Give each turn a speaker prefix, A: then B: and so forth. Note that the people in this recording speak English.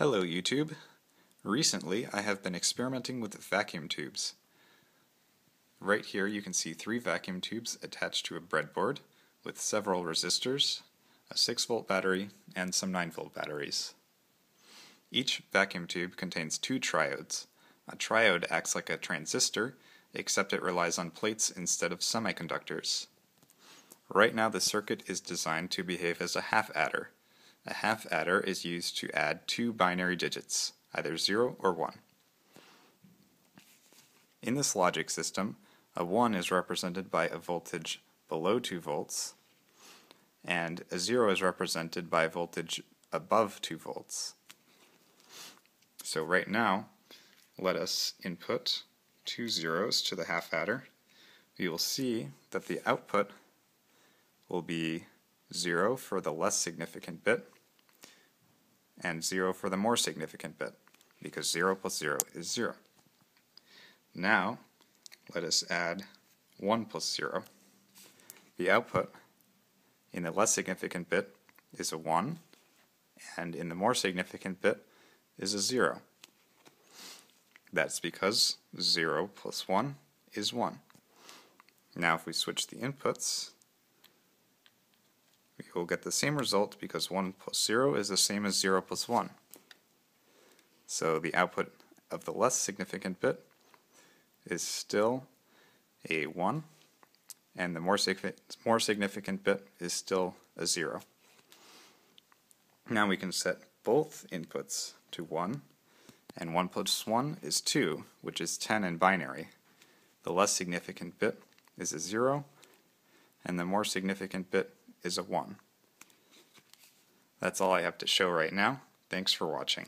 A: Hello YouTube. Recently I have been experimenting with vacuum tubes. Right here you can see three vacuum tubes attached to a breadboard with several resistors, a 6 volt battery, and some 9 volt batteries. Each vacuum tube contains two triodes. A triode acts like a transistor, except it relies on plates instead of semiconductors. Right now the circuit is designed to behave as a half adder. A half adder is used to add two binary digits, either 0 or 1. In this logic system, a 1 is represented by a voltage below 2 volts, and a 0 is represented by a voltage above 2 volts. So right now, let us input two zeros to the half adder. We will see that the output will be 0 for the less significant bit, and 0 for the more significant bit, because 0 plus 0 is 0. Now, let us add 1 plus 0. The output in the less significant bit is a 1, and in the more significant bit is a 0. That's because 0 plus 1 is 1. Now if we switch the inputs, we will get the same result because 1 plus 0 is the same as 0 plus 1. So the output of the less significant bit is still a 1, and the more, more significant bit is still a 0. Now we can set both inputs to 1, and 1 plus 1 is 2, which is 10 in binary. The less significant bit is a 0, and the more significant bit is a 1. That's all I have to show right now. Thanks for watching.